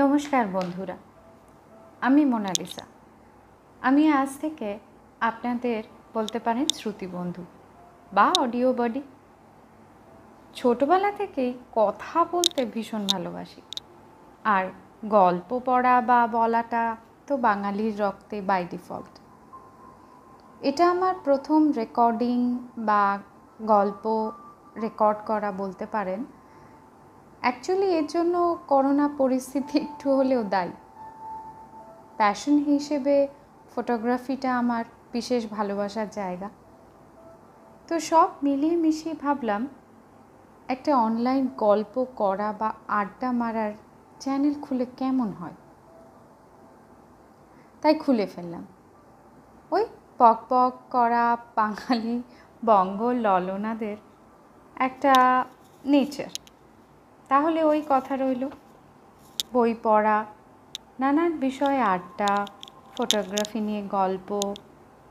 নমস্কার বন্ধুরা, আমি মোনালিসা। আমি আজ থেকে আপনাদের বলতে পারেন শ্রুতি বন্ধু বা অডিও বডি। ছোটবেলা থেকেই কথা বলতে ভীষণ ভালোবাসি। আর গল্প পড়া বা বলাটা তো বাঙালির রক্তে বাই ডিফল্ট এটা আমার প্রথম রেকর্ডিং বা গল্প রেকর্ড করা বলতে পারেন অ্যাকচুয়ালি এর জন্য করোনা পরিস্থিতি একটু হলেও দায়ী। প্যাশন হিসেবে ফটোগ্রাফিটা আমার বিশেষ ভালোবাসার জায়গা। তো সব মিলিয়ে মিশিয়ে ভাবলাম, একটা অনলাইন গল্প করা বা আড্ডা মারার চ্যানেল খুলে কেমন হয়? তাই খুলে ফেললাম। ওই পক পক করা বাঙালি বঙ্গ ললনাদের একটা নেচার তাহলে ওই কথা রইল। বই পড়া, নানান বিষয়ে আড্ডা ফটোগ্রাফি নিয়ে গল্প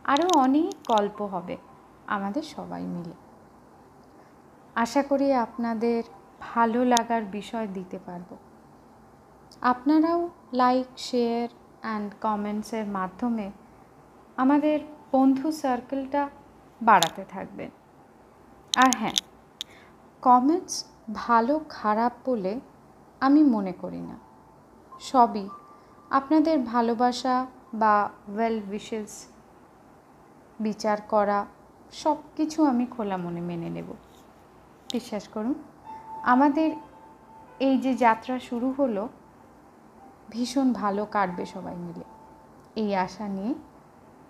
আরও অনেক গল্প হবে আমাদের সবাই মিলে। আশা করি আপনাদের ভালো লাগার বিষয় দিতে পারব। আপনারাও লাইক শেয়ার অ্যান্ড কমেন্টসের মাধ্যমে আমাদের বন্ধু সার্কেলটা বাড়াতে থাকবেন। আর হ্যাঁ কমেন্টস ভালো খারাপ বলে আমি মনে করি না। সবই আপনাদের ভালোবাসা বা ওয়েল উইশেস বিচার করা সব কিছু আমি খোলা মনে মেনে নেব। বিশ্বাস করুন, আমাদের এই যে যাত্রা শুরু হলো, ভীষণ ভালো কাটবে সবাই মিলে। এই আশা নিয়ে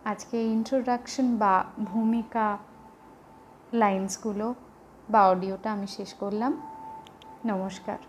আজকে ইন্ট্রোডাকশন বা ভূমিকা লাইন্সগুলো বা অডিওটা আমি শেষ করলাম। নমস্কার।